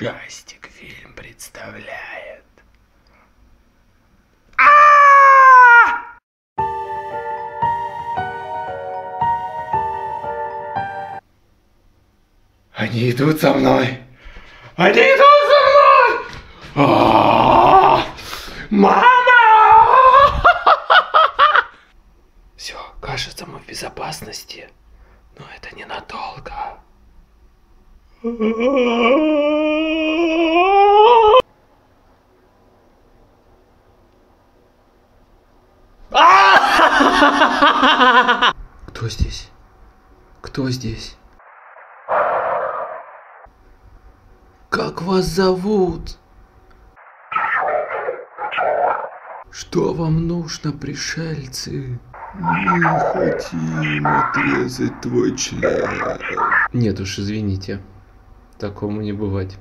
Ужастик фильм представляет. Они идут за мной! Они идут за мной! А! Мама! Все, кажется, мы в безопасности. Но это ненадолго. Кто здесь? Кто здесь? Как вас зовут? Что вам нужно, пришельцы? Мы хотим отрезать твой член. Нет уж, извините. Такому не бывать.